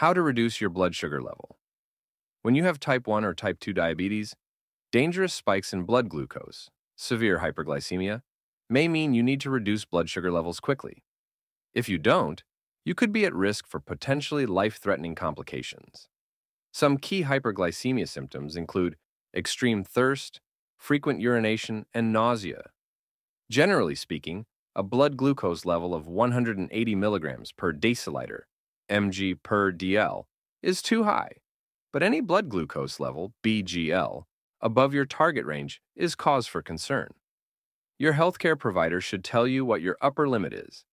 How to reduce your blood sugar level. When you have type 1 or type 2 diabetes, dangerous spikes in blood glucose, severe hyperglycemia, may mean you need to reduce blood sugar levels quickly. If you don't, you could be at risk for potentially life-threatening complications. Some key hyperglycemia symptoms include extreme thirst, frequent urination, and nausea. Generally speaking, a blood glucose level of 180 milligrams per deciliter, mg per dl, is too high. But any blood glucose level, BGL, above your target range is cause for concern. Your healthcare provider should tell you what your upper limit is,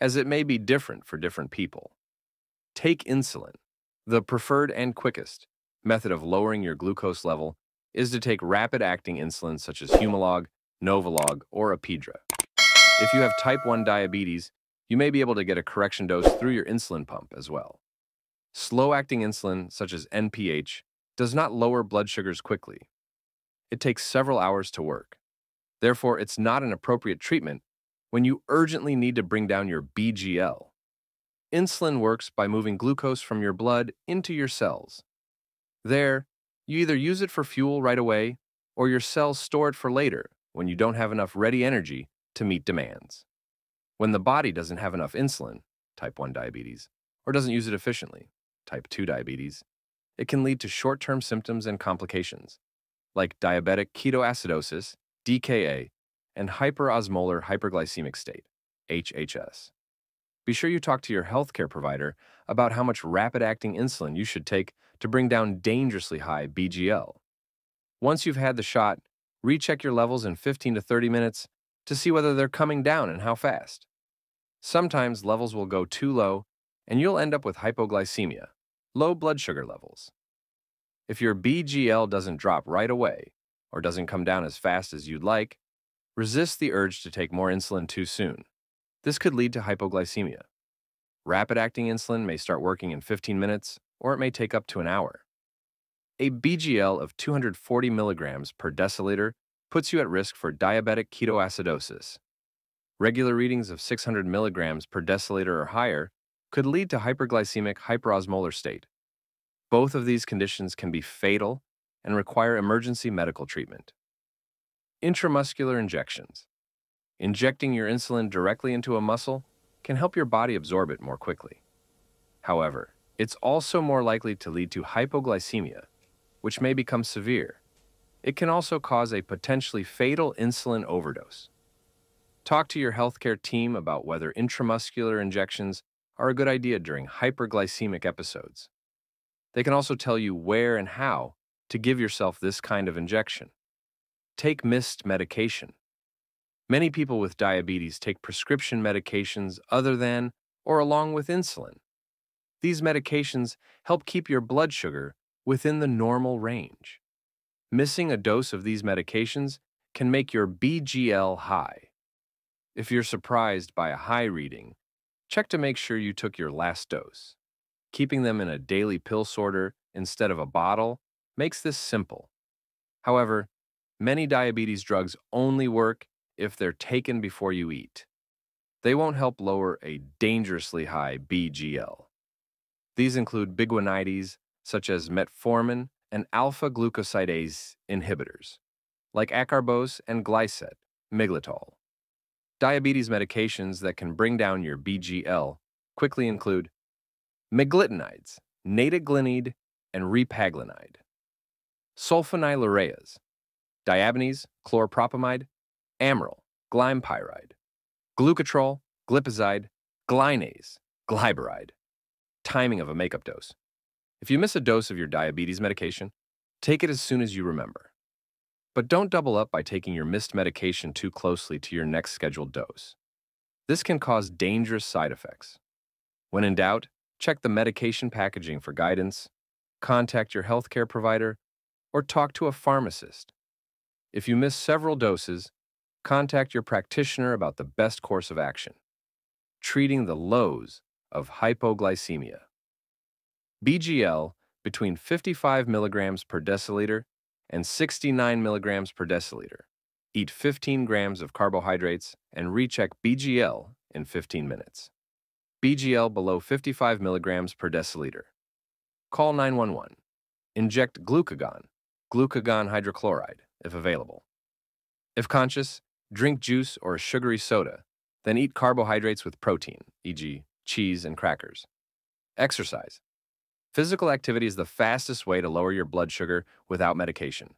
as it may be different for different people. Take insulin. The preferred and quickest method of lowering your glucose level is to take rapid-acting insulin such as Humalog, Novolog, or Apidra. If you have type 1 diabetes, you may be able to get a correction dose through your insulin pump as well. Slow-acting insulin, such as NPH, does not lower blood sugars quickly. It takes several hours to work. Therefore, it's not an appropriate treatment when you urgently need to bring down your BGL. Insulin works by moving glucose from your blood into your cells. There, you either use it for fuel right away, or your cells store it for later when you don't have enough ready energy to meet demands. When the body doesn't have enough insulin, type 1 diabetes, or doesn't use it efficiently, type 2 diabetes, it can lead to short-term symptoms and complications, like diabetic ketoacidosis, DKA, and hyperosmolar hyperglycemic state, HHS. Be sure you talk to your healthcare provider about how much rapid-acting insulin you should take to bring down dangerously high BGL. Once you've had the shot, recheck your levels in 15 to 30 minutes to see whether they're coming down and how fast. Sometimes levels will go too low and you'll end up with hypoglycemia, low blood sugar levels. If your BGL doesn't drop right away or doesn't come down as fast as you'd like, resist the urge to take more insulin too soon. This could lead to hypoglycemia. Rapid-acting insulin may start working in 15 minutes, or it may take up to an hour. A BGL of 240 milligrams per deciliter puts you at risk for diabetic ketoacidosis. Regular readings of 600 milligrams per deciliter or higher could lead to hyperglycemic hyperosmolar state. Both of these conditions can be fatal and require emergency medical treatment. Intramuscular injections. Injecting your insulin directly into a muscle can help your body absorb it more quickly. However, it's also more likely to lead to hypoglycemia, which may become severe. It can also cause a potentially fatal insulin overdose. Talk to your healthcare team about whether intramuscular injections are a good idea during hyperglycemic episodes. They can also tell you where and how to give yourself this kind of injection. Take missed medication. Many people with diabetes take prescription medications other than or along with insulin. These medications help keep your blood sugar within the normal range. Missing a dose of these medications can make your BGL high. If you're surprised by a high reading, check to make sure you took your last dose. Keeping them in a daily pill sorter instead of a bottle makes this simple. However, many diabetes drugs only work if they're taken before you eat. They won't help lower a dangerously high BGL. These include biguanides, such as metformin and alpha glucosidase inhibitors, like acarbose and Glyset, miglitol. Diabetes medications that can bring down your BGL quickly include meglitinides, nateglinide, and repaglinide, sulfonylureas, Diabinese, chlorpropamide, Amaryl, glimepiride, glucotrol, glipizide, Glynase, glyburide. Timing of a makeup dose. If you miss a dose of your diabetes medication, take it as soon as you remember. But don't double up by taking your missed medication too closely to your next scheduled dose. This can cause dangerous side effects. When in doubt, check the medication packaging for guidance, contact your healthcare provider, or talk to a pharmacist. If you miss several doses, contact your practitioner about the best course of action. Treating the lows of hypoglycemia. BGL between 55 milligrams per deciliter and 69 milligrams per deciliter. Eat 15 grams of carbohydrates and recheck BGL in 15 minutes. BGL below 55 milligrams per deciliter. Call 911. Inject glucagon, glucagon hydrochloride, if available. If conscious, drink juice or sugary soda, then eat carbohydrates with protein, e.g., cheese and crackers. Exercise. Physical activity is the fastest way to lower your blood sugar without medication.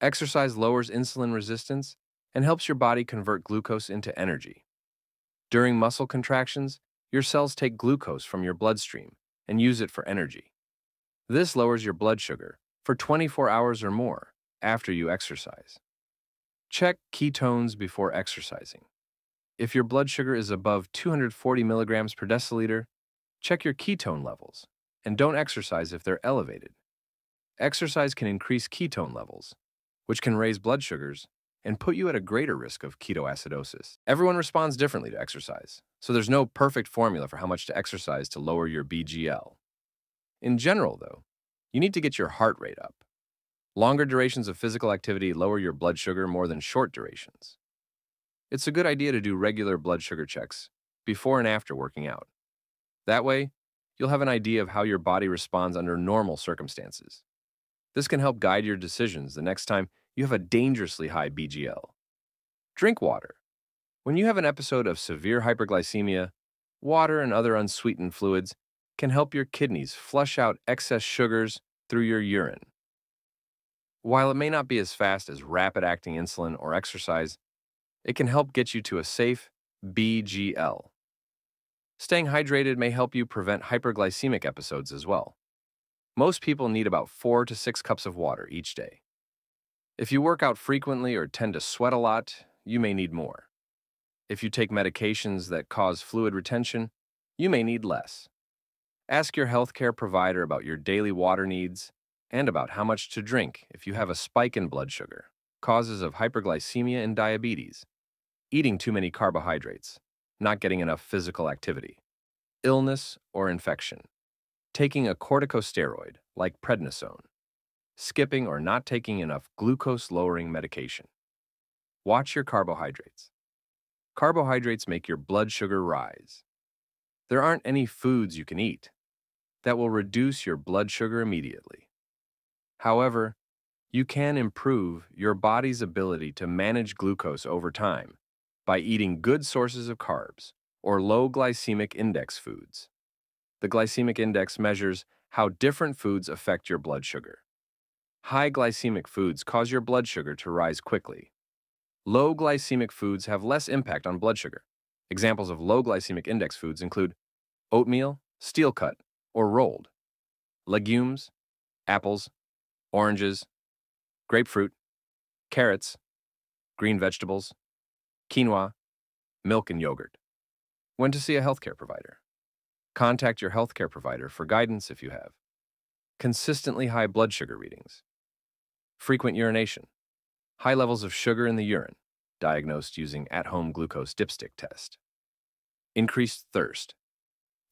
Exercise lowers insulin resistance and helps your body convert glucose into energy. During muscle contractions, your cells take glucose from your bloodstream and use it for energy. This lowers your blood sugar for 24 hours or more after you exercise. Check ketones before exercising. If your blood sugar is above 240 milligrams per deciliter, check your ketone levels and don't exercise if they're elevated. Exercise can increase ketone levels, which can raise blood sugars and put you at a greater risk of ketoacidosis. Everyone responds differently to exercise, so there's no perfect formula for how much to exercise to lower your BGL. In general, though, you need to get your heart rate up. Longer durations of physical activity lower your blood sugar more than short durations. It's a good idea to do regular blood sugar checks before and after working out. That way, you'll have an idea of how your body responds under normal circumstances. This can help guide your decisions the next time you have a dangerously high BGL. Drink water. When you have an episode of severe hyperglycemia, water and other unsweetened fluids can help your kidneys flush out excess sugars through your urine. While it may not be as fast as rapid acting insulin or exercise, it can help get you to a safe BGL. Staying hydrated may help you prevent hyperglycemic episodes as well. Most people need about 4 to 6 cups of water each day. If you work out frequently or tend to sweat a lot, you may need more. If you take medications that cause fluid retention, you may need less. Ask your healthcare provider about your daily water needs and about how much to drink if you have a spike in blood sugar, causes of hyperglycemia and diabetes, eating too many carbohydrates, not getting enough physical activity, illness or infection, taking a corticosteroid like prednisone, skipping or not taking enough glucose-lowering medication. Watch your carbohydrates. Carbohydrates make your blood sugar rise. There aren't any foods you can eat that will reduce your blood sugar immediately. However, you can improve your body's ability to manage glucose over time by eating good sources of carbs or low glycemic index foods. The glycemic index measures how different foods affect your blood sugar. High glycemic foods cause your blood sugar to rise quickly. Low glycemic foods have less impact on blood sugar. Examples of low glycemic index foods include oatmeal, steel cut, or rolled, legumes, apples, oranges, grapefruit, carrots, green vegetables, quinoa, milk, and yogurt. When to see a healthcare provider. Contact your healthcare provider for guidance if you have. Consistently high blood sugar readings frequent urination, high levels of sugar in the urine, diagnosed using at-home glucose dipstick test, increased thirst.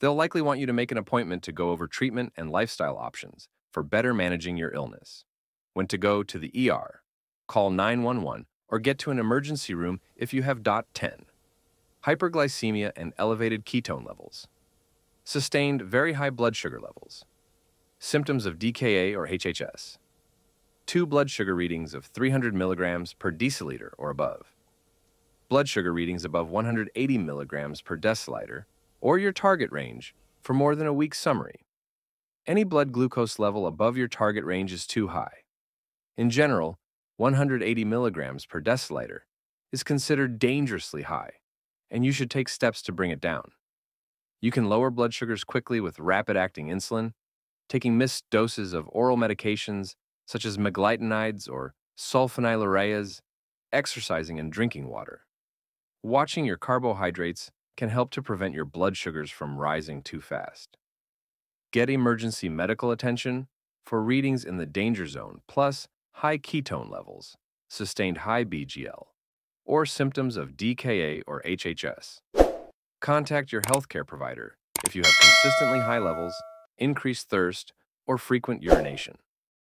They'll likely want you to make an appointment to go over treatment and lifestyle options for better managing your illness. When to go to the ER, call 911 or get to an emergency room if you have DOT 10. Hyperglycemia and elevated ketone levels. Sustained very high blood sugar levels. Symptoms of DKA or HHS two blood sugar readings of 300 milligrams per deciliter or above, blood sugar readings above 180 milligrams per deciliter, or your target range for more than a week's summary. Any blood glucose level above your target range is too high. In general, 180 milligrams per deciliter is considered dangerously high, and you should take steps to bring it down. You can lower blood sugars quickly with rapid-acting insulin, taking missed doses of oral medications such as meglitinides or sulfonylureas, exercising and drinking water. Watching your carbohydrates can help to prevent your blood sugars from rising too fast. Get emergency medical attention for readings in the danger zone plus high ketone levels, sustained high BGL, or symptoms of DKA or HHS. Contact your healthcare provider if you have consistently high levels, increased thirst, or frequent urination.